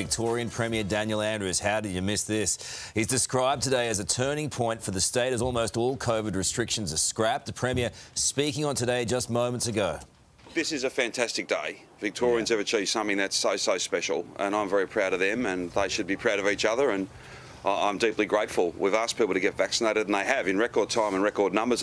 Victorian Premier Daniel Andrews. How did you miss this? He's described today as a turning point for the state as almost all COVID restrictions are scrapped. The Premier speaking on today just moments ago. This is a fantastic day. Victorians yeah. have achieved something that's so, so special, and I'm very proud of them, and they should be proud of each other. And I'm deeply grateful. We've asked people to get vaccinated, and they have in record time and record numbers.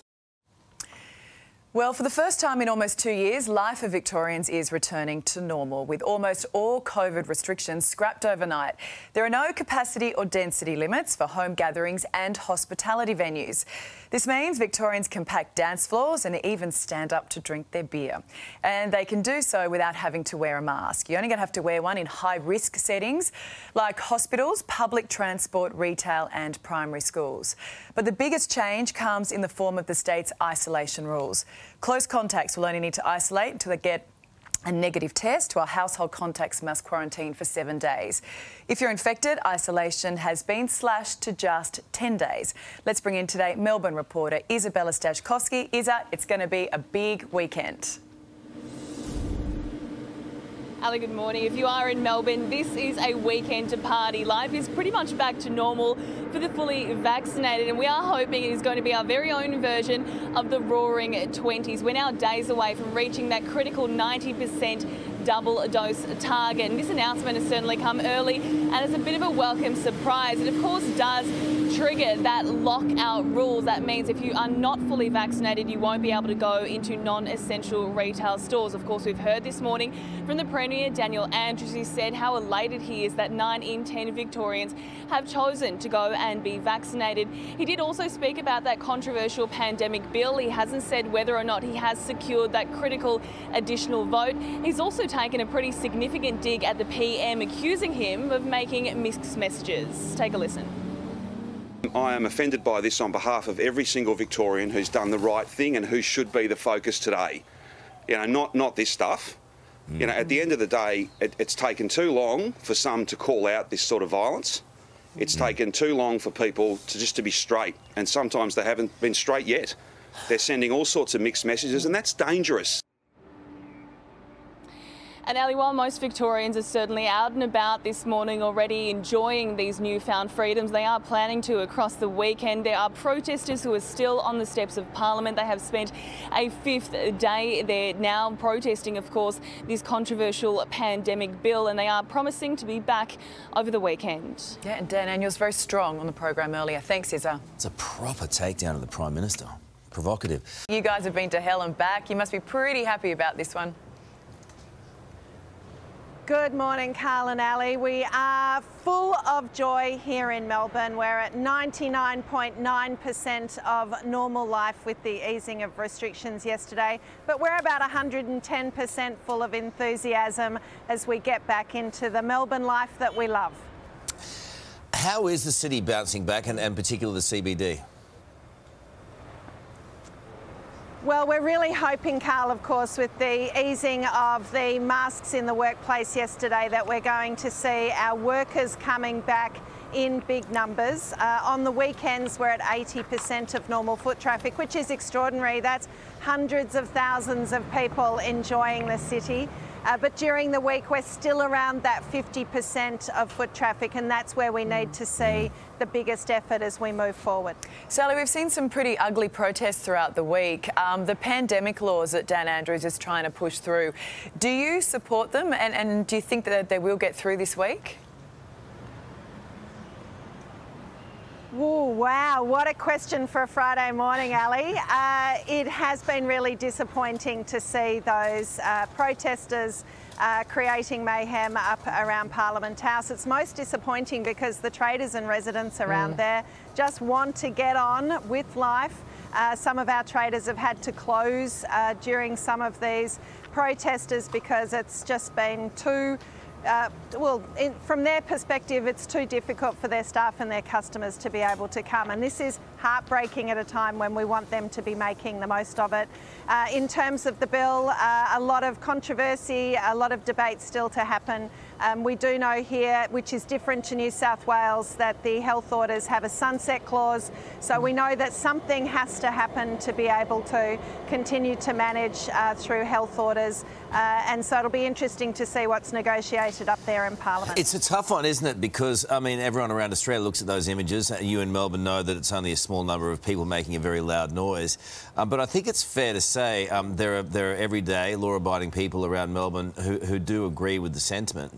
Well, for the first time in almost two years, life for Victorians is returning to normal, with almost all COVID restrictions scrapped overnight. There are no capacity or density limits for home gatherings and hospitality venues. This means Victorians can pack dance floors and even stand up to drink their beer. And they can do so without having to wear a mask. You're only going to have to wear one in high-risk settings like hospitals, public transport, retail and primary schools. But the biggest change comes in the form of the state's isolation rules. Close contacts will only need to isolate until they get a negative test to a household contacts must quarantine for seven days. If you're infected, isolation has been slashed to just 10 days. Let's bring in today Melbourne reporter Isabella Stashkovsky. Isa, it's going to be a big weekend. Ali, good morning. If you are in Melbourne, this is a weekend to party. Life is pretty much back to normal for the fully vaccinated, and we are hoping it is going to be our very own version of the roaring 20s. We're now days away from reaching that critical 90% double dose target. And this announcement has certainly come early and it's a bit of a welcome surprise. It, of course, does trigger that lockout rules. That means if you are not fully vaccinated, you won't be able to go into non-essential retail stores. Of course, we've heard this morning from the Premier, Daniel Andrews, who said how elated he is that 9 in 10 Victorians have chosen to go and be vaccinated. He did also speak about that controversial pandemic bill. He hasn't said whether or not he has secured that critical additional vote. He's also taken a pretty significant dig at the PM, accusing him of making mixed messages. Take a listen. I am offended by this on behalf of every single Victorian who's done the right thing and who should be the focus today. You know, not, not this stuff. Mm. You know, at the end of the day, it, it's taken too long for some to call out this sort of violence. It's mm. taken too long for people to just to be straight, and sometimes they haven't been straight yet. They're sending all sorts of mixed messages, and that's dangerous. And Ali, while most Victorians are certainly out and about this morning already enjoying these newfound freedoms, they are planning to across the weekend. There are protesters who are still on the steps of Parliament. They have spent a fifth day there now protesting, of course, this controversial pandemic bill, and they are promising to be back over the weekend. Yeah, and Dan Andrews very strong on the program earlier. Thanks, Izza. It's a proper takedown of the Prime Minister. Provocative. You guys have been to hell and back. You must be pretty happy about this one. Good morning, Carl and Ali. We are full of joy here in Melbourne. We're at 99.9% of normal life with the easing of restrictions yesterday, but we're about 110% full of enthusiasm as we get back into the Melbourne life that we love. How is the city bouncing back, and, and particularly the CBD? Well, we're really hoping, Carl, of course, with the easing of the masks in the workplace yesterday, that we're going to see our workers coming back in big numbers. Uh, on the weekends, we're at 80% of normal foot traffic, which is extraordinary. That's hundreds of thousands of people enjoying the city. Uh, but during the week, we're still around that 50% of foot traffic, and that's where we need to see the biggest effort as we move forward. Sally, we've seen some pretty ugly protests throughout the week. Um, the pandemic laws that Dan Andrews is trying to push through, do you support them, and, and do you think that they will get through this week? Oh, wow, what a question for a Friday morning, Ali. Uh, it has been really disappointing to see those uh, protesters uh, creating mayhem up around Parliament House. It's most disappointing because the traders and residents around mm. there just want to get on with life. Uh, some of our traders have had to close uh, during some of these protesters because it's just been too uh, well, in, from their perspective, it's too difficult for their staff and their customers to be able to come. And this is heartbreaking at a time when we want them to be making the most of it. Uh, in terms of the bill, uh, a lot of controversy, a lot of debate still to happen. Um, we do know here, which is different to New South Wales, that the health orders have a sunset clause. So we know that something has to happen to be able to continue to manage uh, through health orders. Uh, and so it'll be interesting to see what's negotiated up there in Parliament. It's a tough one, isn't it? Because, I mean, everyone around Australia looks at those images. You in Melbourne know that it's only a small number of people making a very loud noise. Um, but I think it's fair to say um, there, are, there are everyday law abiding people around Melbourne who, who do agree with the sentiment.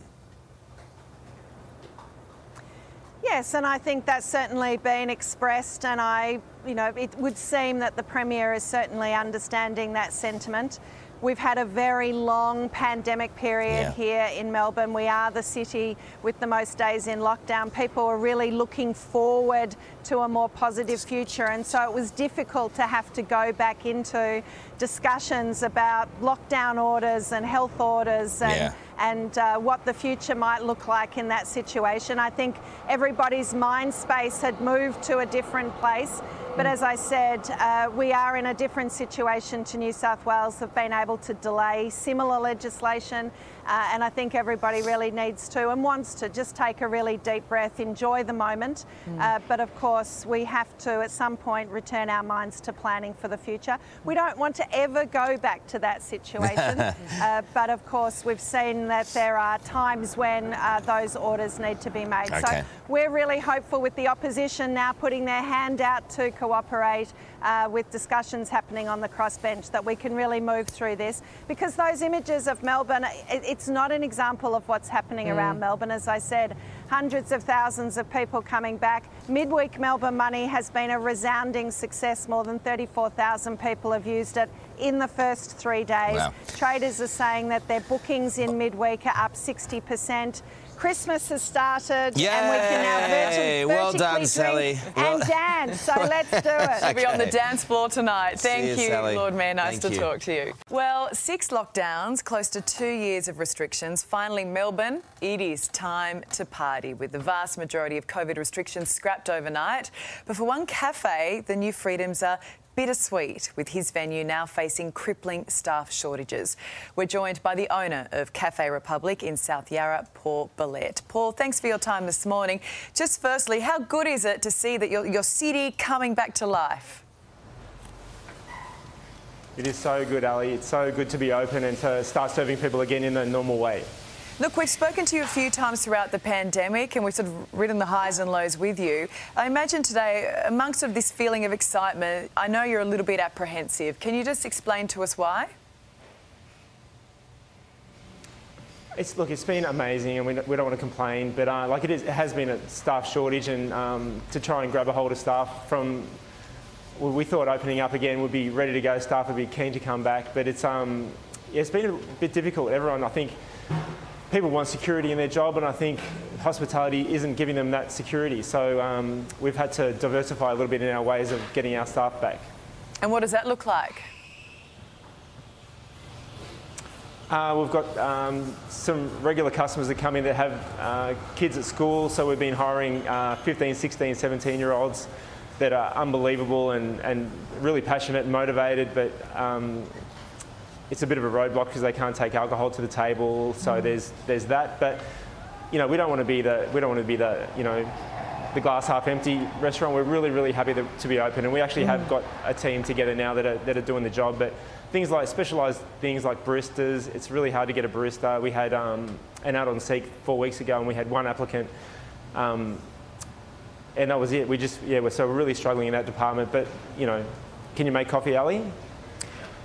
Yes, and I think that's certainly been expressed, and I, you know, it would seem that the Premier is certainly understanding that sentiment. We've had a very long pandemic period yeah. here in Melbourne. We are the city with the most days in lockdown. People are really looking forward to a more positive future, and so it was difficult to have to go back into discussions about lockdown orders and health orders and, yeah. and uh, what the future might look like in that situation. I think everybody's mind space had moved to a different place. But as I said, uh, we are in a different situation to New South Wales, have been able to delay similar legislation uh, and I think everybody really needs to and wants to just take a really deep breath, enjoy the moment. Mm. Uh, but of course, we have to at some point return our minds to planning for the future. We don't want to ever go back to that situation. uh, but of course, we've seen that there are times when uh, those orders need to be made. Okay. So we're really hopeful with the opposition now putting their hand out to cooperate uh, with discussions happening on the crossbench that we can really move through this because those images of Melbourne, it, it's not an example of what's happening mm. around Melbourne. As I said, hundreds of thousands of people coming back. Midweek Melbourne Money has been a resounding success. More than 34,000 people have used it in the first three days. Wow. Traders are saying that their bookings in midweek are up 60%. Christmas has started Yay! and we can now verti- well done, Sally. and dance. So let's do it. She'll be on the dance floor tonight. Thank you, you Sally. Lord Mayor. Nice Thank to you. talk to you. Well, six lockdowns, close to two years of restrictions. Finally, Melbourne, it is time to party with the vast majority of COVID restrictions scrapped overnight. But for one cafe, the new freedoms are bittersweet with his venue now facing crippling staff shortages. We're joined by the owner of Cafe Republic in South Yarra, Paul Billette. Paul, thanks for your time this morning. Just firstly, how good is it to see that your, your city coming back to life? It is so good, Ali. It's so good to be open and to start serving people again in a normal way. Look, we've spoken to you a few times throughout the pandemic and we've sort of ridden the highs and lows with you. I imagine today, amongst of this feeling of excitement, I know you're a little bit apprehensive. Can you just explain to us why? It's, look, it's been amazing, and we, we don't want to complain, but uh, like it, is, it has been a staff shortage, and um, to try and grab a hold of staff from, well, we thought opening up again would be ready to go. Staff would be keen to come back, but it's um, yeah, it's been a bit difficult. Everyone, I think, people want security in their job, and I think hospitality isn't giving them that security. So um, we've had to diversify a little bit in our ways of getting our staff back. And what does that look like? Uh, we've got um, some regular customers that come in that have uh, kids at school, so we've been hiring uh, 15, 16, 17 year olds that are unbelievable and, and really passionate and motivated, but um, it's a bit of a roadblock because they can't take alcohol to the table. So mm. there's there's that. But you know, we don't want to be the we don't want to be the you know the glass half empty restaurant. We're really really happy to, to be open, and we actually mm. have got a team together now that are, that are doing the job. But things like specialised things like baristas, it's really hard to get a barista. We had um, an out on seek four weeks ago, and we had one applicant. Um, and that was it. We just, yeah, we're so we're really struggling in that department. But, you know, can you make coffee, Ali?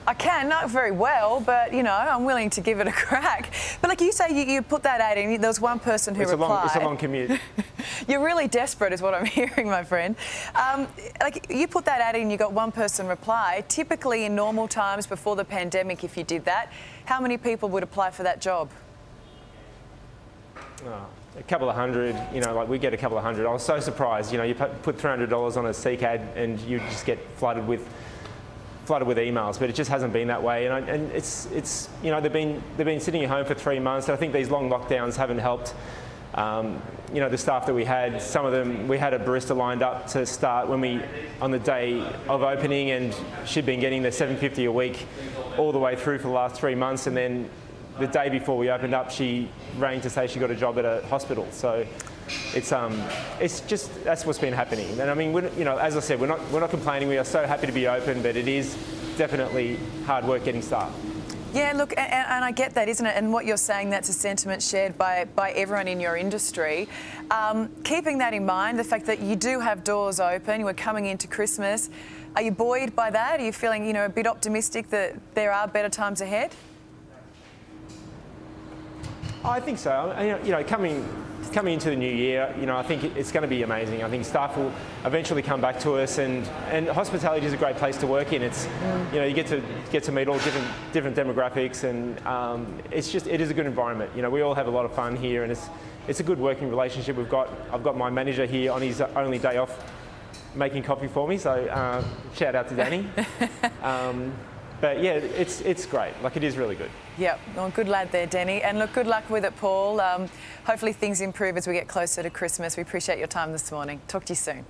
I can, not very well, but you know, I'm willing to give it a crack. But like you say, you, you put that ad in, there was one person who it's replied. A long, it's a long commute. You're really desperate, is what I'm hearing, my friend. Um, like you put that ad in, you got one person reply. Typically, in normal times before the pandemic, if you did that, how many people would apply for that job? Oh, a couple of hundred, you know, like we get a couple of hundred. I was so surprised, you know, you put $300 on a Seek ad and you just get flooded with flooded with emails, but it just hasn't been that way. And, I, and it's, it's, you know, they've been, they've been sitting at home for three months. and I think these long lockdowns haven't helped. Um, you know, the staff that we had, some of them, we had a barista lined up to start when we, on the day of opening, and she'd been getting the 750 a week all the way through for the last three months. And then the day before we opened up, she rang to say she got a job at a hospital. So it's um, it's just that's what's been happening. And I mean, you know, as I said, we're not we're not complaining. We are so happy to be open, but it is definitely hard work getting started. Yeah, look, and, and, I get that, isn't it? And what you're saying, that's a sentiment shared by, by everyone in your industry. Um, keeping that in mind, the fact that you do have doors open, you are coming into Christmas, are you buoyed by that? Are you feeling, you know, a bit optimistic that there are better times ahead? I think so. You know, coming coming into the new year, you know, I think it's going to be amazing. I think staff will eventually come back to us, and, and hospitality is a great place to work in. It's, you know, you get to get to meet all different different demographics, and um, it's just it is a good environment. You know, we all have a lot of fun here, and it's it's a good working relationship. We've got I've got my manager here on his only day off, making coffee for me. So uh, shout out to Danny. Um, but yeah, it's it's great. Like it is really good. Yep. Well, good lad there, Denny. And look, good luck with it, Paul. Um, hopefully things improve as we get closer to Christmas. We appreciate your time this morning. Talk to you soon.